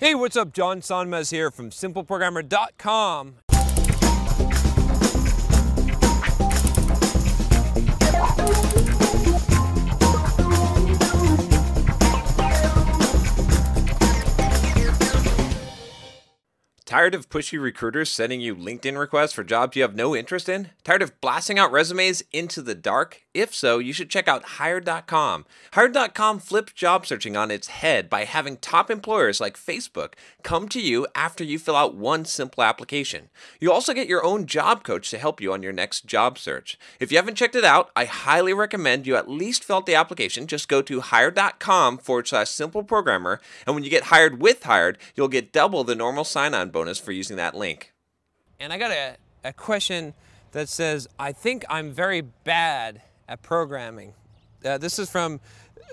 Hey, what's up? John Sonmez here from SimpleProgrammer.com. Tired of pushy recruiters sending you LinkedIn requests for jobs you have no interest in? Tired of blasting out resumes into the dark? If so, you should check out Hired.com. Hired.com flips job searching on its head by having top employers like Facebook come to you after you fill out one simple application. You also get your own job coach to help you on your next job search. If you haven't checked it out, I highly recommend you at least fill out the application. Just go to Hired.com forward slash simple programmer, and when you get hired with Hired, you'll get double the normal sign on bonus for using that link. And I got a, a question that says, I think I'm very bad at programming. Uh, this is from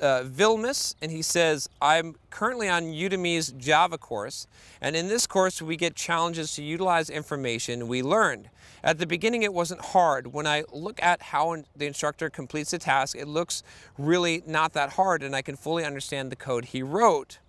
uh, Vilmus, and he says, I'm currently on Udemy's Java course, and in this course we get challenges to utilize information we learned. At the beginning it wasn't hard. When I look at how the instructor completes a task, it looks really not that hard, and I can fully understand the code he wrote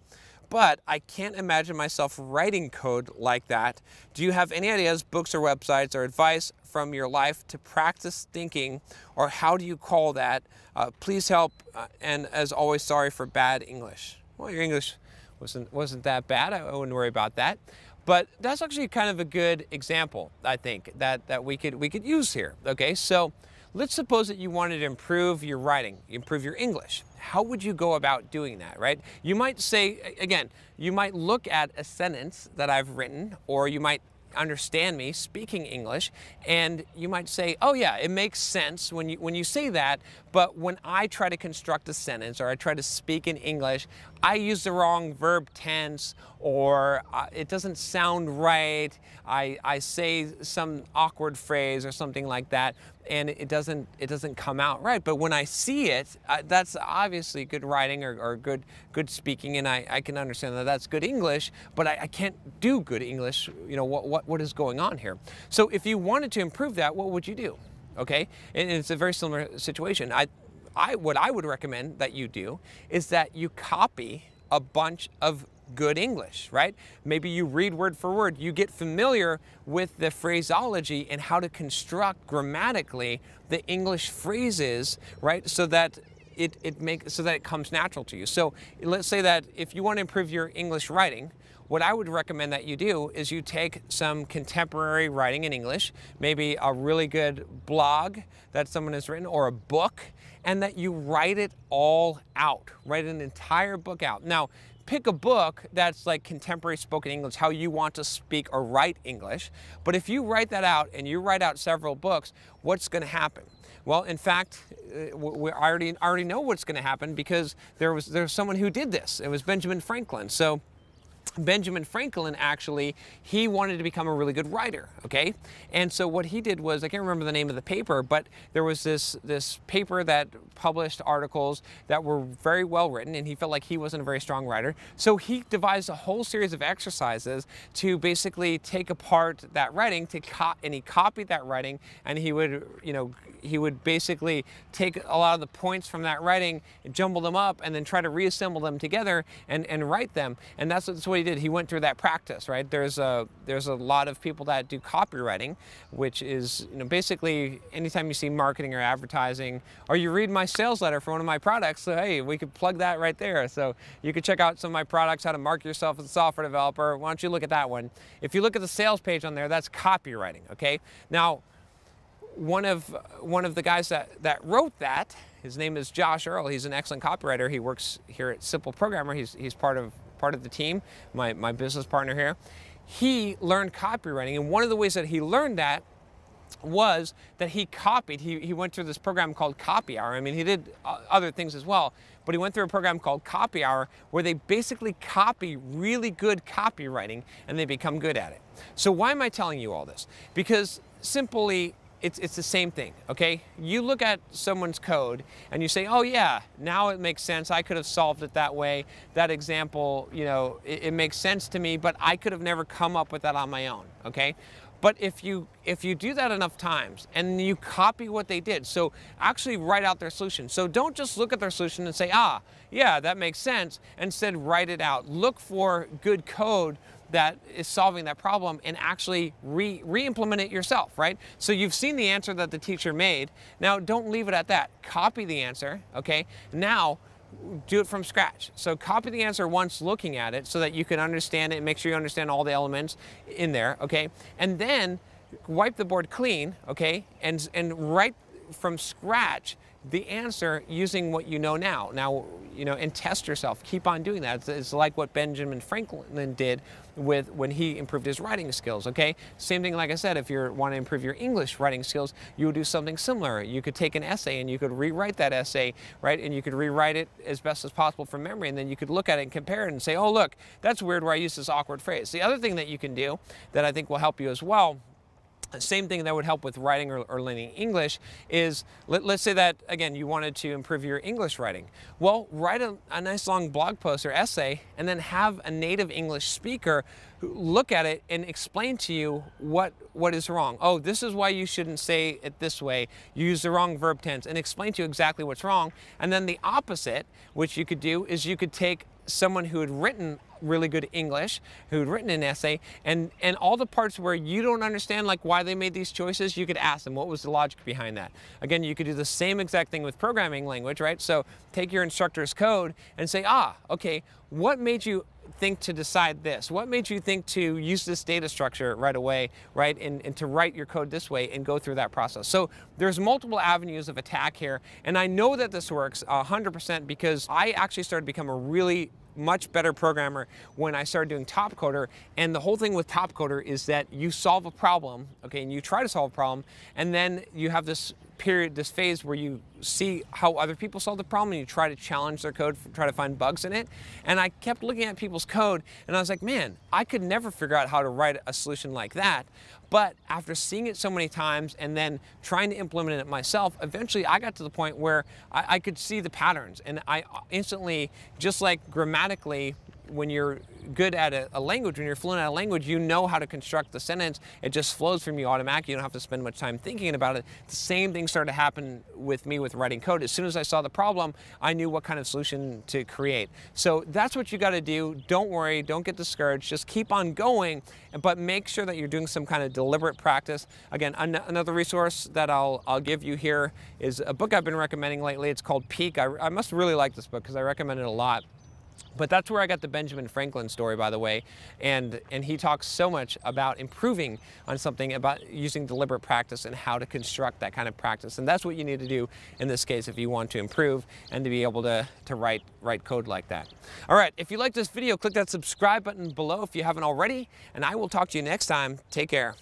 but I can't imagine myself writing code like that. Do you have any ideas, books or websites or advice from your life to practice thinking or how do you call that? Uh, please help uh, and as always, sorry for bad English. Well, your English wasn't, wasn't that bad. I, I wouldn't worry about that. But that's actually kind of a good example, I think, that, that we, could, we could use here. Okay, so let's suppose that you wanted to improve your writing, improve your English how would you go about doing that, right? You might say, again, you might look at a sentence that I've written, or you might understand me speaking English, and you might say, oh yeah, it makes sense when you, when you say that, but when I try to construct a sentence or I try to speak in English, I use the wrong verb tense or uh, it doesn't sound right. I, I say some awkward phrase or something like that and it doesn't it doesn't come out right. But when I see it, uh, that's obviously good writing or, or, good good speaking, and I, I can understand that that's good English. But I, I can't do good English. You know what what what is going on here? So if you wanted to improve that, what would you do? Okay, and it's a very similar situation. I I what I would recommend that you do is that you copy a bunch of good English, right? Maybe you read word for word. You get familiar with the phraseology and how to construct grammatically the English phrases, right? So that it, it makes so that it comes natural to you. So let's say that if you want to improve your English writing, what I would recommend that you do is you take some contemporary writing in English, maybe a really good blog that someone has written or a book, and that you write it all out. Write an entire book out. Now, pick a book that's like contemporary spoken English, how you want to speak or write English. But if you write that out and you write out several books, what's going to happen? Well, in fact, uh, we already already know what's going to happen because there was there was someone who did this. It was Benjamin Franklin. So Benjamin Franklin actually, he wanted to become a really good writer, okay? And so what he did was, I can't remember the name of the paper, but there was this, this paper that published articles that were very well written and he felt like he wasn't a very strong writer. So he devised a whole series of exercises to basically take apart that writing to and he copied that writing and he would, you know, he would basically take a lot of the points from that writing, jumble them up, and then try to reassemble them together and, and write them. And that's, that's what he did. He went through that practice, right? There's a, there's a lot of people that do copywriting, which is you know, basically anytime you see marketing or advertising, or you read my sales letter for one of my products, so hey, we could plug that right there. So you could check out some of my products, how to market yourself as a software developer. Why don't you look at that one? If you look at the sales page on there, that's copywriting, okay? Now, one of one of the guys that, that wrote that, his name is Josh Earl. He's an excellent copywriter. He works here at Simple Programmer. He's, he's part of part of the team, my, my business partner here. He learned copywriting, and one of the ways that he learned that was that he copied. He, he went through this program called Copy Hour. I mean, he did uh, other things as well, but he went through a program called Copy Hour where they basically copy really good copywriting and they become good at it. So why am I telling you all this? Because simply it's, it's the same thing, okay? You look at someone's code and you say, oh yeah, now it makes sense. I could have solved it that way. That example, you know, it, it makes sense to me, but I could have never come up with that on my own, okay? But if you if you do that enough times and you copy what they did, so actually write out their solution. So don't just look at their solution and say, ah, yeah, that makes sense. Instead, write it out. Look for good code that is solving that problem and actually re, re-implement it yourself, right? So you've seen the answer that the teacher made. Now don't leave it at that. Copy the answer, okay? Now do it from scratch. So copy the answer once looking at it so that you can understand it and make sure you understand all the elements in there, okay? And then wipe the board clean, okay? And, and write from scratch the answer using what you know now. Now, you know, and test yourself. Keep on doing that. It's, it's, like what Benjamin Franklin did with when he improved his writing skills. Okay, same thing. Like I said, if you want to improve your English writing skills, you would do something similar. You could take an essay and you could rewrite that essay, right? And you could rewrite it as best as possible from memory, and then you could look at it and compare it and say, oh, look, that's weird where I use this awkward phrase. The other thing that you can do that I think will help you as well same thing that would help with writing or, or learning English is, let, us say that, again, you wanted to improve your English writing. Well, write a, a nice long blog post or essay and then have a native English speaker look at it and explain to you what, what is wrong. Oh, this is why you shouldn't say it this way. You use the wrong verb tense and explain to you exactly what's wrong. And then the opposite, which you could do, is you could take someone who had written really good English, who had written an essay, and, and all the parts where you don't understand like why they made these choices, you could ask them what was the logic behind that. Again, you could do the same exact thing with programming language, right? So take your instructor's code and say, ah, okay, what made you think to decide this? What made you think to use this data structure right away, right, and, and, to write your code this way and go through that process? So there's multiple avenues of attack here, and I know that this works 100% because I actually started to become a really much better programmer when I started doing Topcoder. And the whole thing with Topcoder is that you solve a problem, okay, and you try to solve a problem, and then you have this period, this phase where you see how other people solve the problem and you try to challenge their code, try to find bugs in it. And I kept looking at people's code and I was like, man, I could never figure out how to write a solution like that. But after seeing it so many times and then trying to implement it myself, eventually I got to the point where I, I could see the patterns and I uh, instantly, just like grammatically, when you're good at a, a, language, when you're fluent at a language, you know how to construct the sentence. It just flows from you automatically. You don't have to spend much time thinking about it. The same thing started to happen with me with writing code. As soon as I saw the problem, I knew what kind of solution to create. So that's what you got to do. Don't worry. Don't get discouraged. Just keep on going, but make sure that you're doing some kind of deliberate practice. Again, an another resource that I'll, I'll give you here is a book I've been recommending lately. It's called Peak. I, I must really like this book because I recommend it a lot. But that's where I got the Benjamin Franklin story, by the way. And, and he talks so much about improving on something, about using deliberate practice and how to construct that kind of practice. And that's what you need to do in this case if you want to improve and to be able to, to write, write code like that. All right, if you like this video, click that subscribe button below if you haven't already. And I will talk to you next time. Take care.